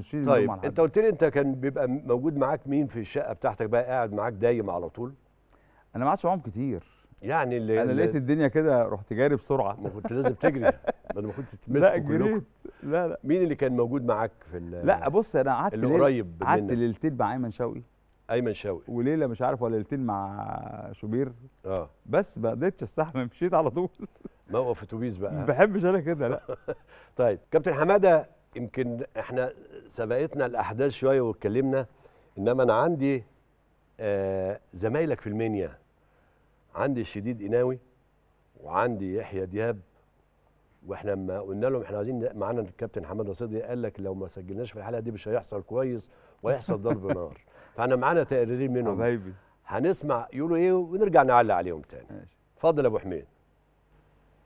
تشيل طيب انت. قلت لي انت كان بيبقى موجود معاك مين في الشقة بتاعتك بقى؟ قاعد معاك دايم على طول؟ أنا ما قعدتش معاهم كتير. يعني اللي أنا لقيت الدنيا كده رحت جاري بسرعة. ما كنت لازم تجري. ما أنا كنت لا جريت. لا لا. مين اللي كان موجود معاك في ال- لا بص أنا قعدت اللي قريب قعدت ليلتين مع أيمن شوقي. أيمن شوقي. وليلة مش عارف ولا ليلتين مع شوبير. آه. بس ما قدرتش أستحمل مشيت على طول. موقف أتوبيس ما بقى بحبش أنا كده لا. طيب كابتن حمادة يمكن إحنا سبقتنا الأحداث شوية واتكلمنا إنما أنا عندي آه زمايلك في المنيا عندي الشديد قناوي وعندي يحيى دياب وإحنا لما قلنا لهم إحنا عايزين معانا الكابتن حمادة صدقي قال لك لو ما سجلناش في الحلقة دي مش هيحصل كويس وهيحصل ضرب نار. فإحنا معانا تقريرين منهم. حبايبي. هنسمع يقولوا إيه ونرجع نعلق عليهم تاني. اتفضل يا أبو حميد.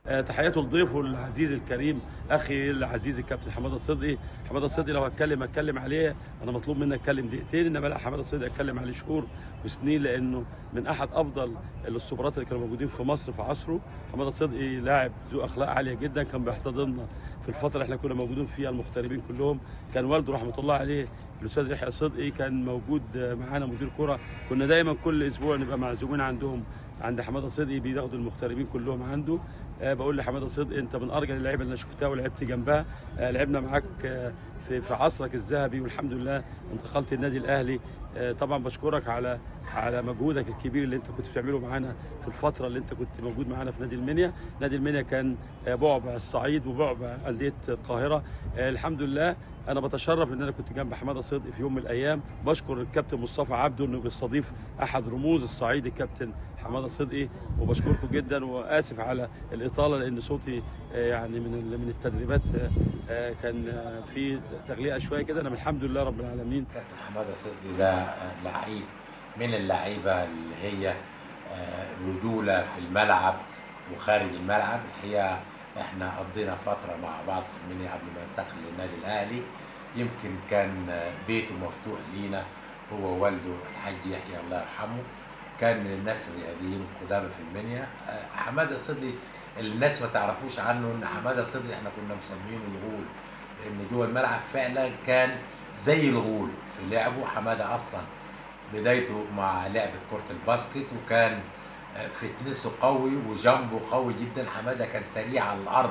آه، تحياته لضيفه العزيز الكريم أخي العزيز الكابتن حماده الصدقي. حماده الصدقي لو هتكلم اتكلم عليه أنا مطلوب مني اتكلم دقيقتين إنما لا حماده الصدقي اتكلم عليه شهور وسنين لأنه من أحد أفضل الأسطورات اللي كانوا موجودين في مصر في عصره. حماده الصدقي لاعب ذو أخلاق عالية جدا كان بيحتضننا في الفترة اللي إحنا كنا موجودين فيها المغتربين كلهم. كان والده رحمة الله عليه الأستاذ يحيى صدقي كان موجود معانا مدير كرة. كنا دايما كل أسبوع نبقى معزومين عندهم عند حمادة صدقي بياخدوا المغتربين كلهم عنده. آه، بقول لحمادة صدقي أنت من أرجل اللعيبة اللي أنا شفتها ولعبت جنبها. آه، لعبنا معاك آه، في في عصرك الذهبي والحمد لله انتقلت النادي الأهلي. آه، طبعا بشكرك على على مجهودك الكبير اللي أنت كنت بتعمله معانا في الفترة اللي أنت كنت موجود معانا في نادي المنيا. نادي المنيا كان آه، بعبع الصعيد وبعبع أندية القاهرة. آه، الحمد لله. أنا بتشرف إن أنا كنت جنب حمادة صدقي في يوم من الأيام. بشكر الكابتن مصطفى عبده إنه بيستضيف أحد رموز الصعيد الكابتن حمادة صدقي وبشكركم جدا وآسف على الإطالة لأن صوتي آه، يعني من من التدريبات آه، آه، كان في تغليقه شوية كده. أنا الحمد لله رب العالمين. كابتن حمادة صدقي ده لعيب من اللعيبة اللي هي رجوله في الملعب وخارج الملعب. الحقيقة إحنا قضينا فترة مع بعض في المنيا قبل ما ننتقل للنادي الأهلي. يمكن كان بيته مفتوح لينا هو ووالده الحاج يحيى الله يرحمه. كان من الناس الرياضيين القدامى في المنيا. آه، حمادة صدقي اللي الناس ما تعرفوش عنه إن حمادة صدقي إحنا كنا مسمينه الغول. لأن جوه الملعب فعلا كان زي الغول في لعبه. حمادة أصلا بدايته مع لعبة كرة الباسكت وكان fitness ه قوي وجنبه قوي جدا. حمادة كان سريع على الأرض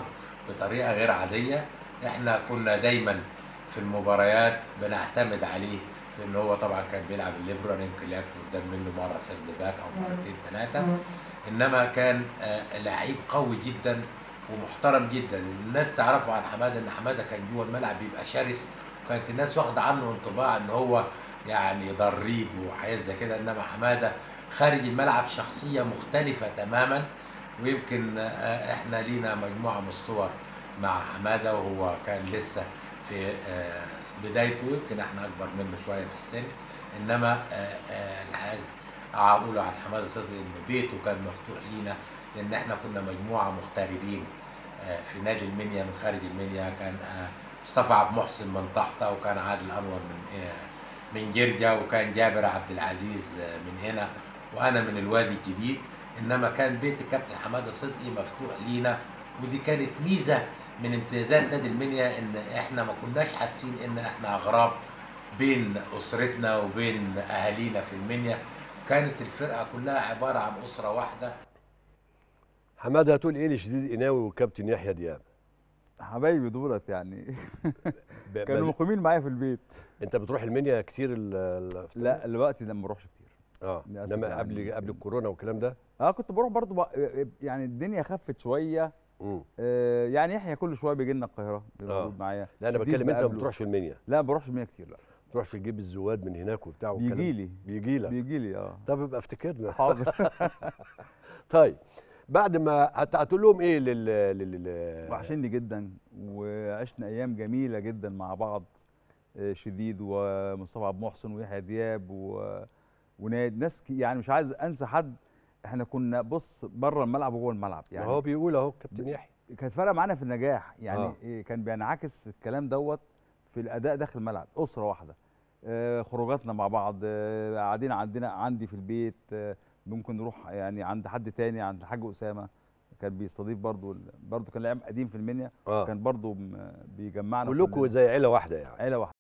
بطريقة غير عادية. إحنا كنا دايما في المباريات بنعتمد عليه في إن هو طبعا كان بيلعب الليبرو أنا يمكن لعبت قدام منه مرة third back أو مرتين ثلاثة إنما كان آه، لعيب قوي جدا ومحترم جدا. الناس تعرفوا عن حمادة إن حمادة كان جوه الملعب بيبقى شرس وكانت الناس واخدة عنه انطباع إن هو يعني ضريب وحاجات زي كده. إنما حمادة خارج الملعب شخصية مختلفة تماما ويمكن آه، إحنا لينا مجموعة من الصور مع حمادة وهو كان لسه في آه، بدايته يمكن إحنا أكبر منه شوية في السن. إنما آه، الحاج أقول عن حمادة صدقي إن بيته كان مفتوح لينا لأن إحنا كنا مجموعة مغتربين في نادي المنيا من خارج المنيا كان مصطفى عبد محسن من طحطا وكان عادل أنور من من جرجا وكان جابر عبد العزيز من هنا. وأنا من الوادي الجديد إنما كان بيت الكابتن حمادة صدقي مفتوح لينا ودي كانت ميزة من امتيازات نادي المنيا إن إحنا ما كناش حاسين إن إحنا اغراب بين أسرتنا وبين أهالينا في المنيا. كانت الفرقة كلها عبارة عن أسرة واحدة. حمادة هتقول إيه لشديد قناوي والكابتن يحيى دياب؟ حبايبي دولت يعني. كانوا مقيمين معايا في البيت. أنت بتروح المنيا كتير لا دلوقتي لما بروحش كتير. آه انما يعني قبل قبل يمكن. الكورونا والكلام ده؟ آه كنت بروح برضو بق- يعني الدنيا خفت شوية. آه يعني يحيى كل شوية بيجي لنا القاهرة آه. معايا. لا أنا بتكلم أنت ما. بتروحش المنيا؟ لا ما بروحش المنيا كتير لا. ما بتروحش تجيب الزواد من هناك وبتاع والكلام بيجي لي. بيجي لك؟ بيجي لي آه. طب يبقى افتكرنا. حاضر. طيب بعد ما هت- هتقول لهم إيه لل لل لل- وحشني جدا وعشنا أيام جميلة جدا مع بعض آه، شديد ومصطفى عبد المحسن ويحيى دياب و... وناد ناس ك- يعني مش عايز انسى حد. إحنا كنا بص بره الملعب وجوه الملعب. يعني هو بيقول اهو كابتن يحيى. كانت فارقه معانا في النجاح. يعني آه. آه. كان بينعكس الكلام دوت في الأداء داخل الملعب. أسرة واحدة. آه خروجاتنا مع بعض. آه قاعدين عندنا عندي في البيت. آه ممكن نروح يعني عند حد تاني عند الحاج أسامة. كان بيستضيف برضو برضو كان لاعب قديم في المنيا. آه. كان برضو بيجمعنا. كلكم. زي عيلة واحدة يعني. عيلة واحدة.